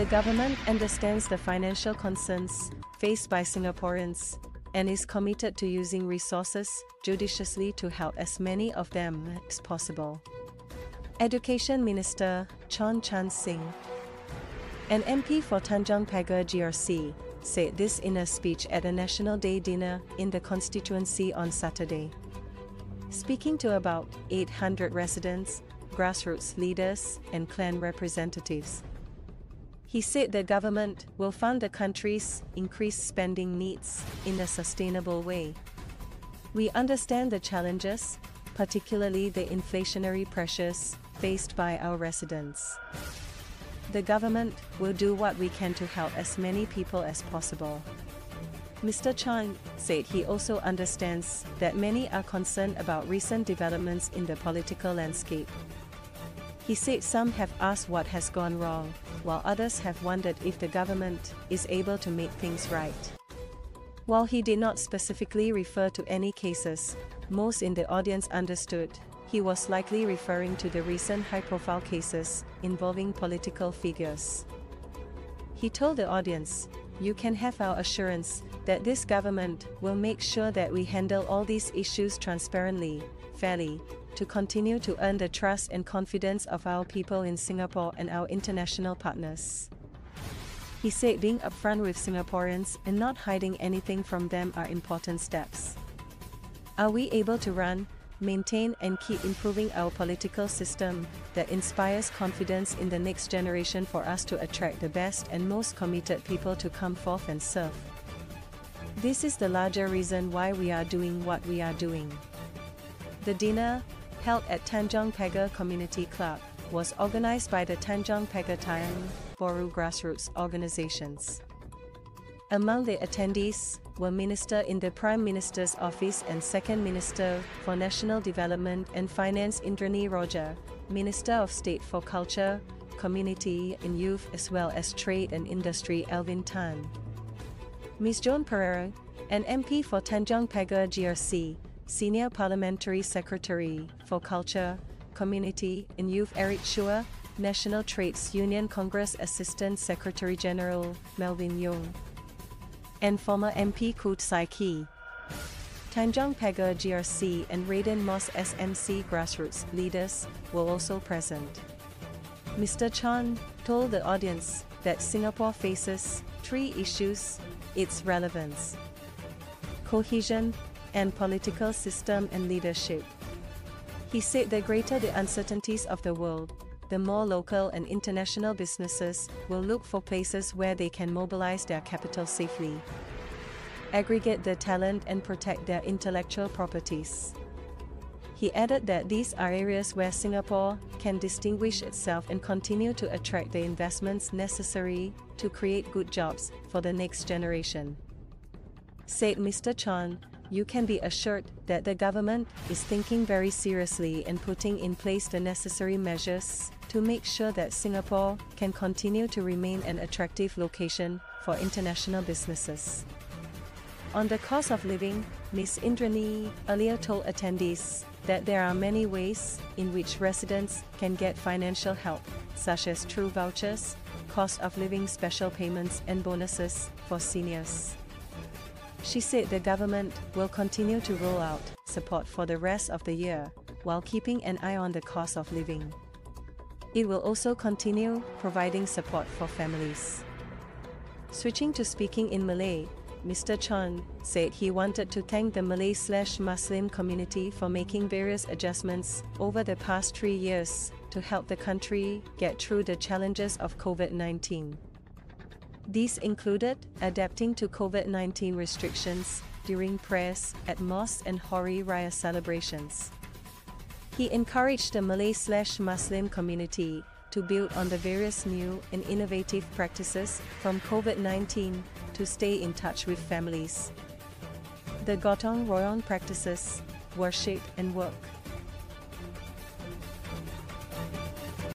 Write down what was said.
The government understands the financial concerns faced by Singaporeans and is committed to using resources judiciously to help as many of them as possible. Education Minister Chan Chun Sing, an MP for Tanjong Pagar GRC, said this in a speech at a National Day dinner in the constituency on Saturday. Speaking to about 800 residents, grassroots leaders, and clan representatives, he said the government will fund the country's increased spending needs in a sustainable way. We understand the challenges, particularly the inflationary pressures faced by our residents. The government will do what we can to help as many people as possible. Mr. Chan said he also understands that many are concerned about recent developments in the political landscape. He said some have asked what has gone wrong, while others have wondered if the government is able to make things right. While he did not specifically refer to any cases, most in the audience understood he was likely referring to the recent high-profile cases involving political figures. He told the audience, you can have our assurance that this government will make sure that we handle all these issues transparently, fairly, to continue to earn the trust and confidence of our people in Singapore and our international partners. He said being upfront with Singaporeans and not hiding anything from them are important steps. Are we able to run, maintain and keep improving our political system that inspires confidence in the next generation for us to attract the best and most committed people to come forth and serve? This is the larger reason why we are doing what we are doing. The dinner, held at Tanjong Pagar Community Club, was organized by the Tanjong Pagar Tiong Bahru grassroots organizations. Among the attendees were Minister in the Prime Minister's Office and Second Minister for National Development and Finance Indranee Rajah, Minister of State for Culture, Community and Youth as well as Trade and Industry Alvin Tan. Ms. Joan Pereira, an MP for Tanjong Pagar GRC, Senior Parliamentary Secretary for Culture, Community and Youth Eric Chua, National Trades Union Congress Assistant Secretary General Melvin Yong, and former MP Koo Tsai Kee. Tanjong Pagar GRC and Radin Mas SMC grassroots leaders were also present. Mr. Chan told the audience that Singapore faces three issues its relevance, cohesion, and political system and leadership. He said the greater the uncertainties of the world, the more local and international businesses will look for places where they can mobilize their capital safely, aggregate their talent and protect their intellectual properties. He added that these are areas where Singapore can distinguish itself and continue to attract the investments necessary to create good jobs for the next generation. Said Mr. Chan, you can be assured that the government is thinking very seriously and putting in place the necessary measures to make sure that Singapore can continue to remain an attractive location for international businesses. On the cost of living, Ms. Indranee earlier told attendees that there are many ways in which residents can get financial help, such as through vouchers, cost of living special payments and bonuses for seniors. She said the government will continue to roll out support for the rest of the year, while keeping an eye on the cost of living. It will also continue providing support for families. Switching to speaking in Malay, Mr. Chan said he wanted to thank the Malay slash Muslim community for making various adjustments over the past three years to help the country get through the challenges of COVID 19. These included adapting to COVID 19 restrictions during prayers at mosques and Hari Raya celebrations. He encouraged the Malay slash Muslim community to build on the various new and innovative practices from COVID 19 to stay in touch with families. The Gotong Royong practices, worship and work